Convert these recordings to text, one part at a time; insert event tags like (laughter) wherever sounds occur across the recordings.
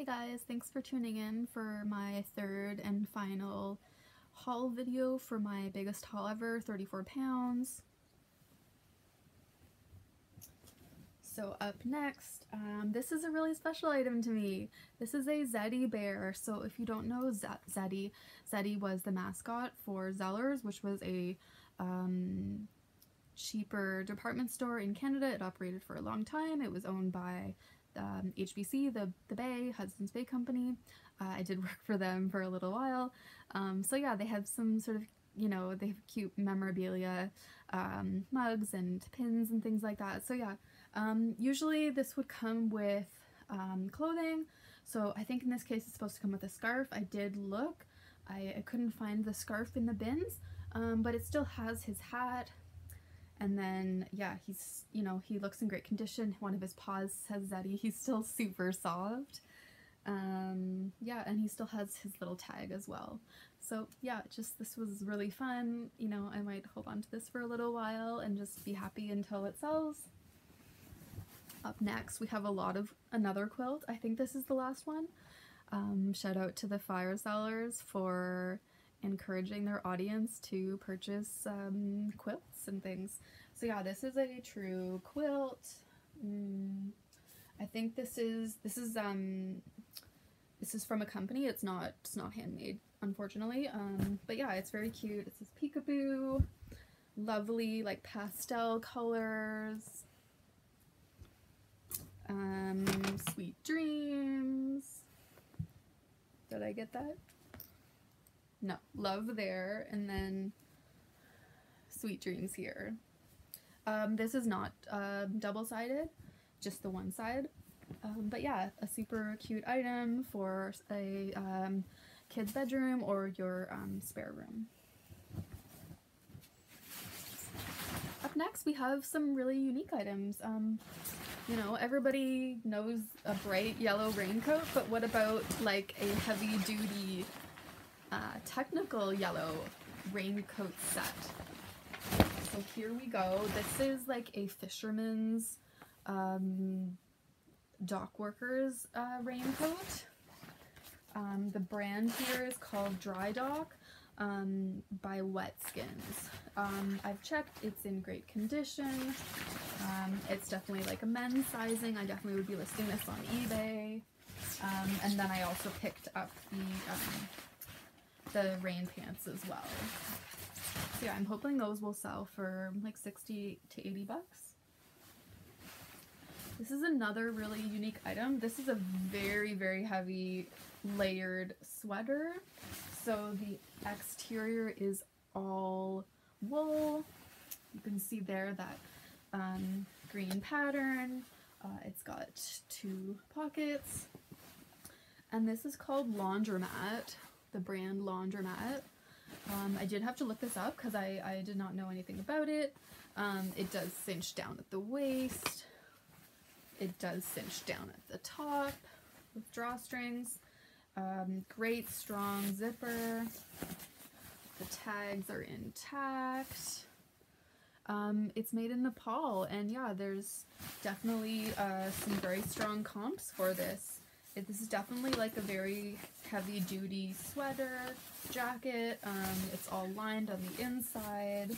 Hey guys, thanks for tuning in for my third and final haul video for my biggest haul ever, 34 pounds. So up next, um, this is a really special item to me. This is a Zeddy bear. So if you don't know Zeddy, Zeddy was the mascot for Zellers, which was a um, cheaper department store in Canada. It operated for a long time. It was owned by um, HBC, the, the Bay, Hudson's Bay Company. Uh, I did (laughs) work for them for a little while. Um, so yeah, they have some sort of, you know, they have cute memorabilia, um, mugs and pins and things like that. So yeah, um, usually this would come with um, clothing. So I think in this case it's supposed to come with a scarf. I did look. I, I couldn't find the scarf in the bins, um, but it still has his hat, and then, yeah, he's, you know, he looks in great condition. One of his paws says that he, he's still super soft. Um, yeah, and he still has his little tag as well. So yeah, just this was really fun. You know, I might hold on to this for a little while and just be happy until it sells. Up next, we have a lot of another quilt. I think this is the last one. Um, shout out to the fire sellers for encouraging their audience to purchase um, quilts and things. So yeah, this is a true quilt. Mm, I think this is this is um this is from a company. It's not it's not handmade, unfortunately. Um, but yeah, it's very cute. It says peekaboo, lovely like pastel colors. Um, sweet dreams. Did I get that? No, love there, and then sweet dreams here. Um, this is not uh, double-sided, just the one side. Um, but yeah, a super cute item for a um, kid's bedroom or your um, spare room. Up next, we have some really unique items. Um, you know, everybody knows a bright yellow raincoat, but what about like a heavy duty uh, technical yellow raincoat set. So here we go. This is like a fisherman's um, dock workers uh, raincoat. Um, the brand here is called Dry Dock um, by Wet Skins. Um, I've checked, it's in great condition. Um, it's definitely like a men's sizing. I definitely would be listing this on eBay. Um, and then I also picked up the the rain pants as well. So yeah, I'm hoping those will sell for like 60 to 80 bucks. This is another really unique item. This is a very, very heavy layered sweater. So the exterior is all wool. You can see there that um, green pattern. Uh, it's got two pockets. And this is called Laundromat the brand Laundromat. Um, I did have to look this up because I, I did not know anything about it. Um, it does cinch down at the waist. It does cinch down at the top with drawstrings. Um, great strong zipper. The tags are intact. Um, it's made in Nepal and yeah, there's definitely uh, some very strong comps for this. This is definitely like a very heavy duty sweater, jacket. Um, it's all lined on the inside.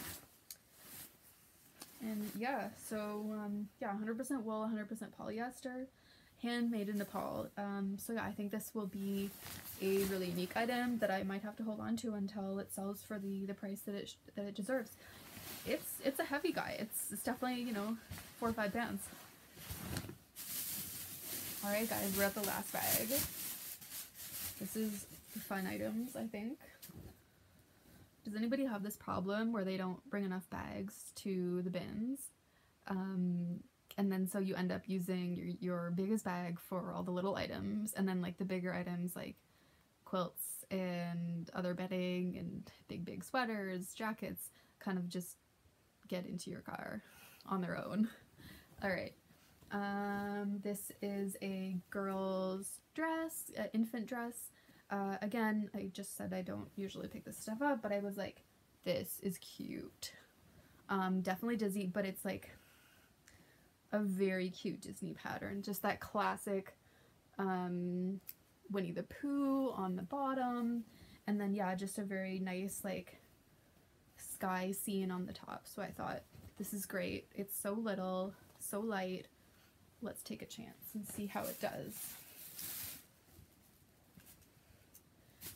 And yeah, so um, yeah, 100% wool, 100% polyester, handmade in Nepal. Um, so yeah, I think this will be a really unique item that I might have to hold on to until it sells for the, the price that it, that it deserves. It's, it's a heavy guy. It's, it's definitely, you know, four or five pounds. Alright guys, we're at the last bag. This is the fun items, I think. Does anybody have this problem where they don't bring enough bags to the bins? Um, and then so you end up using your, your biggest bag for all the little items and then like the bigger items like quilts and other bedding and big big sweaters, jackets kind of just get into your car on their own. (laughs) Alright, um, this is a girl's dress, uh, infant dress. Uh, again, I just said I don't usually pick this stuff up, but I was like, this is cute. Um, definitely Disney, but it's like a very cute Disney pattern. Just that classic um, Winnie the Pooh on the bottom. And then, yeah, just a very nice, like, sky scene on the top. So I thought, this is great. It's so little, so light. Let's take a chance and see how it does.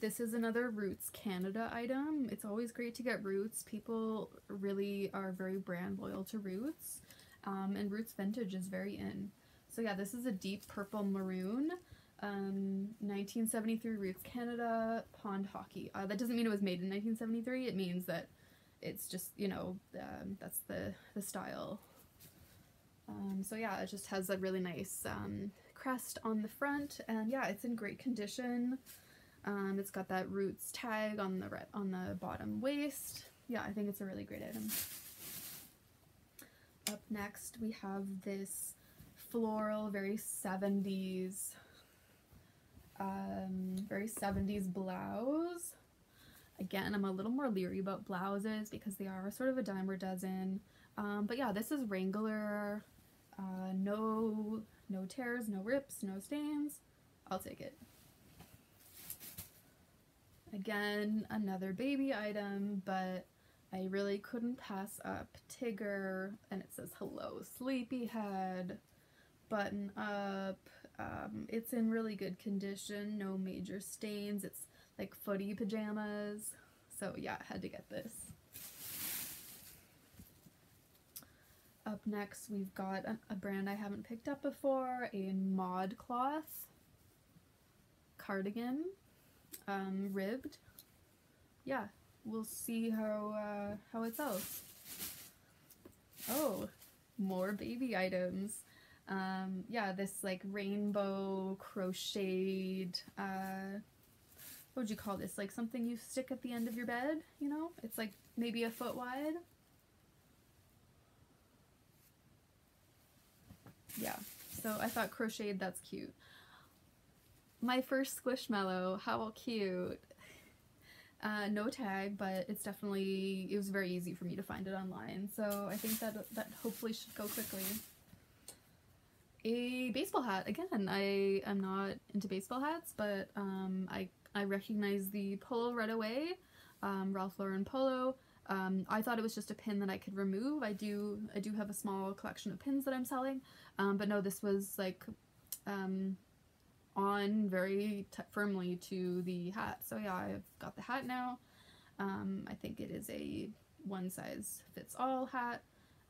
This is another Roots Canada item. It's always great to get Roots. People really are very brand loyal to Roots. Um, and Roots Vintage is very in. So yeah, this is a deep purple maroon. Um, 1973 Roots Canada Pond Hockey. Uh, that doesn't mean it was made in 1973. It means that it's just, you know, um, that's the, the style. Um, so yeah, it just has a really nice um, crest on the front. And yeah, it's in great condition. Um, it's got that Roots tag on the on the bottom waist. Yeah, I think it's a really great item. Up next, we have this floral, very 70s, um, very 70s blouse. Again, I'm a little more leery about blouses because they are sort of a dime a dozen. Um, but yeah, this is Wrangler. Uh, no, no tears, no rips, no stains. I'll take it. Again, another baby item, but I really couldn't pass up Tigger, and it says hello sleepyhead, button up. Um, it's in really good condition, no major stains. It's like footy pajamas. So yeah, I had to get this. Up next, we've got a, brand I haven't picked up before, a ModCloth cardigan um, ribbed. Yeah, we'll see how uh, how it sells. Oh, more baby items. Um, yeah, this like rainbow crocheted. Uh, what would you call this? Like something you stick at the end of your bed. You know, it's like maybe a foot wide. Yeah, so I thought crocheted. That's cute my first Squishmallow. How cute. Uh, no tag, but it's definitely, it was very easy for me to find it online. So I think that that hopefully should go quickly. A baseball hat. Again, I am not into baseball hats, but um, I, I recognize the polo right away. Um, Ralph Lauren polo. Um, I thought it was just a pin that I could remove. I do I do have a small collection of pins that I'm selling, um, but no, this was like um, on very firmly to the hat. So yeah, I've got the hat now. Um, I think it is a one size fits all hat.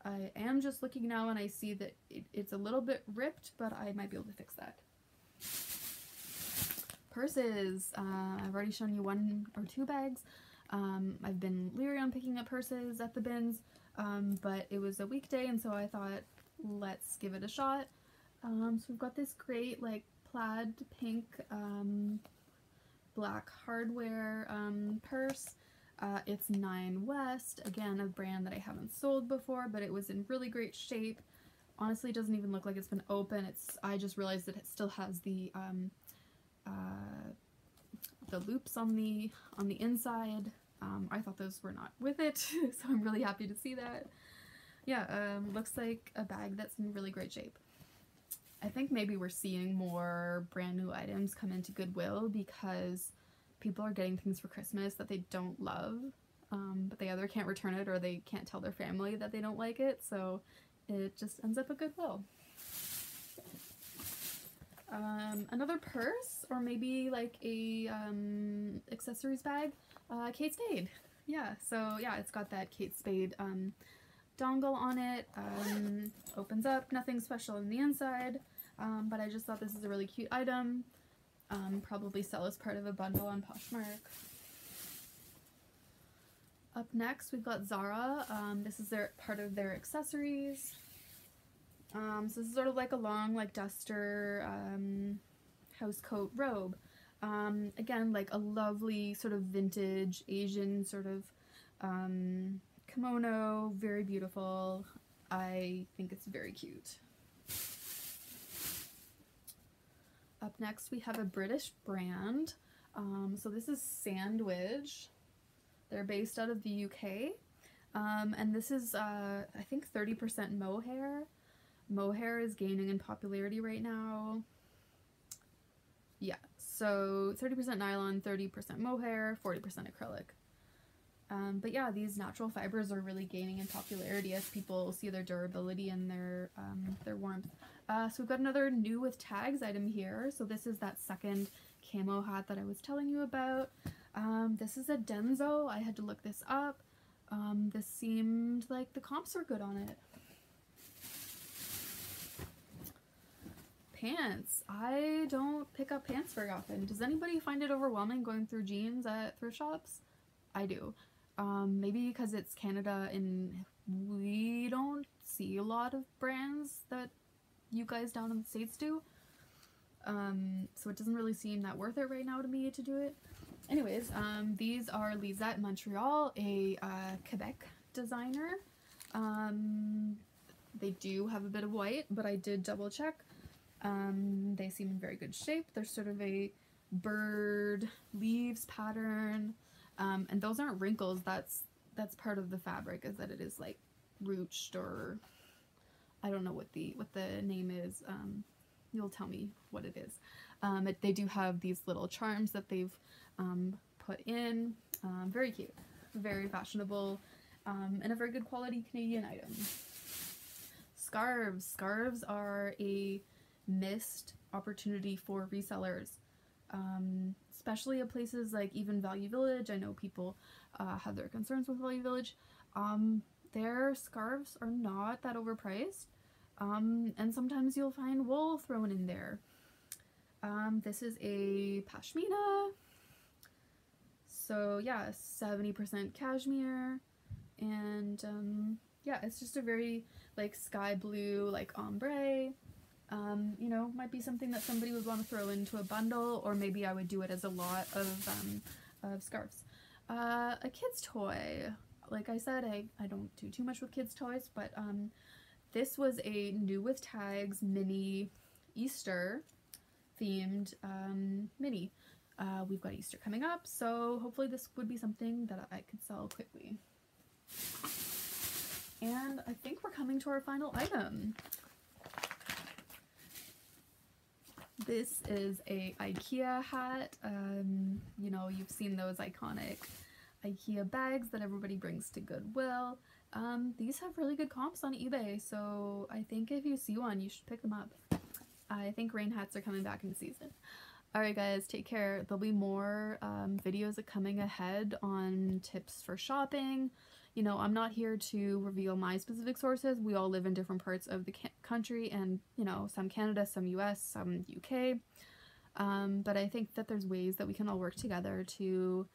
I am just looking now and I see that it, it's a little bit ripped, but I might be able to fix that. Purses. Uh, I've already shown you one or two bags. Um, I've been leery on picking up purses at the bins, um, but it was a weekday and so I thought, let's give it a shot. Um, so we've got this great like plaid pink um, black hardware um, purse. Uh, it's Nine West, again a brand that I haven't sold before, but it was in really great shape. Honestly, it doesn't even look like it's been open. It's I just realized that it still has the um, uh, the loops on the on the inside. Um, I thought those were not with it, (laughs) so I'm really happy to see that. Yeah, um, looks like a bag that's in really great shape. I think maybe we're seeing more brand new items come into Goodwill because people are getting things for Christmas that they don't love, um, but they either can't return it or they can't tell their family that they don't like it, so it just ends up at Goodwill. Um, another purse, or maybe like a um, accessories bag, uh, Kate Spade. Yeah, so yeah, it's got that Kate Spade um, dongle on it. Um, opens up, nothing special in the inside, um, but I just thought this is a really cute item. Um, probably sell as part of a bundle on Poshmark. Up next, we've got Zara. Um, this is their part of their accessories. Um, so this is sort of like a long, like duster um, house coat robe. Um, again, like a lovely sort of vintage Asian sort of um, kimono, very beautiful. I think it's very cute. Up next we have a British brand. Um, so this is Sandwich. They're based out of the UK. Um, and this is, uh, I think, 30% mohair. Mohair is gaining in popularity right now. Yeah, so 30% nylon, 30% mohair, 40% acrylic. Um, but yeah, these natural fibers are really gaining in popularity as people see their durability and their um, their warmth. Uh, so we've got another new with tags item here. So this is that second camo hat that I was telling you about. Um, this is a Denso. I had to look this up. Um, this seemed like the comps were good on it. Pants. I don't pick up pants very often. Does anybody find it overwhelming going through jeans at thrift shops? I do. Um, maybe because it's Canada and we don't see a lot of brands that you guys down in the States do. Um, so it doesn't really seem that worth it right now to me to do it. Anyways, um, these are Lisette Montreal, a uh, Quebec designer. Um, they do have a bit of white, but I did double check. Um, they seem in very good shape. They're sort of a bird leaves pattern. Um, and those aren't wrinkles. That's that's part of the fabric is that it is like ruched or I don't know what the what the name is. Um, you'll tell me what it is. Um, it, they do have these little charms that they've um, put in. Um, very cute, very fashionable, um, and a very good quality Canadian item. Scarves. Scarves are a missed opportunity for resellers, um, especially at places like even Value Village. I know people uh, have their concerns with Value Village. Um, their scarves are not that overpriced. Um, and sometimes you'll find wool thrown in there. Um, this is a pashmina. So yeah, 70% cashmere. And um, yeah, it's just a very like sky blue, like ombre. Um, you know, might be something that somebody would want to throw into a bundle, or maybe I would do it as a lot of, um, of scarves. Uh, a kid's toy. Like I said, I, I don't do too much with kids' toys, but um, this was a new with tags mini Easter themed um, mini. Uh, we've got Easter coming up, so hopefully this would be something that I could sell quickly. And I think we're coming to our final item. This is a IKEA hat. Um, you know, you've seen those iconic IKEA bags that everybody brings to Goodwill. Um, these have really good comps on eBay, so I think if you see one, you should pick them up. I think rain hats are coming back in season. Alright guys, take care. There'll be more um, videos coming ahead on tips for shopping. You know, I'm not here to reveal my specific sources. We all live in different parts of the country and, you know, some Canada, some US, some UK. Um, but I think that there's ways that we can all work together to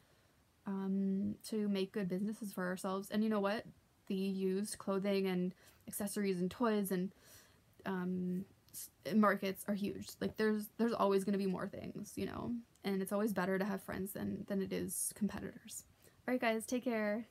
um, to make good businesses for ourselves. And you know what? The used clothing and accessories and toys and um, markets are huge. Like there's there's always going to be more things, you know. And it's always better to have friends than than it is competitors. All right guys, take care.